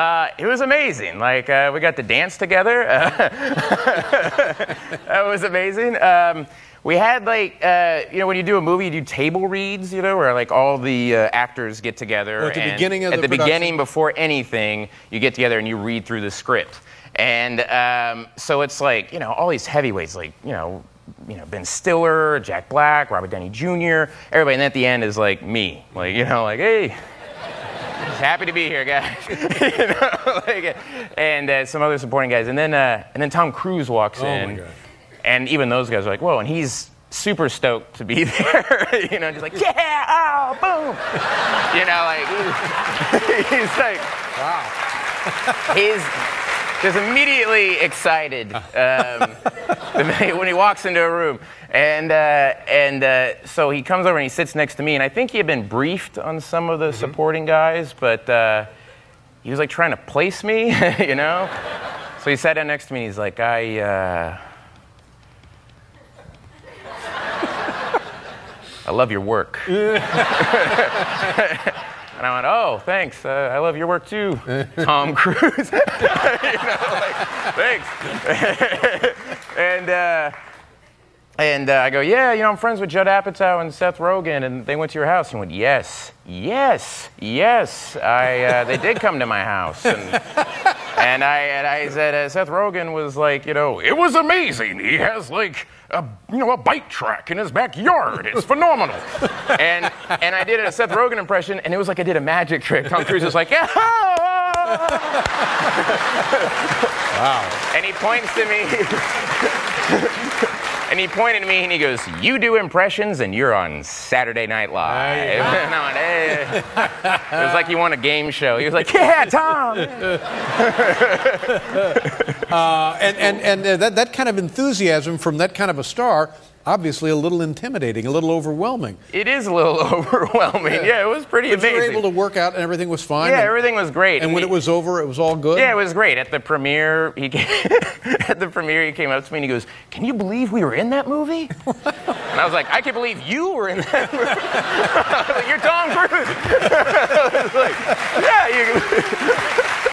Uh, it was amazing. Like uh, we got to dance together. that was amazing. Um, we had like uh, you know when you do a movie, you do table reads. You know where like all the uh, actors get together. At the beginning of at the beginning before anything, you get together and you read through the script. And um, so it's like you know all these heavyweights like you know you know Ben Stiller, Jack Black, Robert Downey Jr. Everybody, and then at the end is like me, like you know like hey. Just happy to be here, guys. you know, like, and uh, some other supporting guys, and then uh, and then Tom Cruise walks Oh, my in, and even those guys are like, "Whoa!" And he's super stoked to be there. you know, just like, "Yeah, oh, boom!" you know, like he's like, Wow. he's just immediately excited um, when he walks into a room. And, uh, and uh, so he comes over and he sits next to me. And I think he had been briefed on some of the supporting guys, but uh, he was like trying to place me, you know? So he sat down next to me and he's like, I. Uh, I love your work. And I went, oh, thanks. Uh, I love your work too, Tom Cruise. you know, like, thanks. and uh, and uh, I go, yeah, you know, I'm friends with Judd Apatow and Seth Rogen, and they went to your house. He went, yes, yes, yes. I uh, they did come to my house, and, and I and I said, uh, Seth Rogen was like, you know, it was amazing. He has like a you know a bike track in his backyard. It's phenomenal. and and I did a Seth Rogen impression, and it was like I did a magic trick. Tom Cruise was like, yeah. Wow. And he points to me. and he pointed at me and he goes, You do impressions and you're on Saturday Night Live. There you. And I went, "Eh." It was like you won a game show. He was like, Yeah, Tom. Uh, and and, and uh, that, that kind of enthusiasm from that kind of a star, obviously a little intimidating, a little overwhelming. It is a little overwhelming. Yeah, it was pretty But you amazing. were able to work out and everything was fine. yeah, and, everything was great. and when he- it was over, it was all good. Yeah, it was great. At the premiere, he came, at the premiere he came up to me and he goes, "Can you believe we were in that movie?" and I was like, "I can believe you were in that movie." You're Tom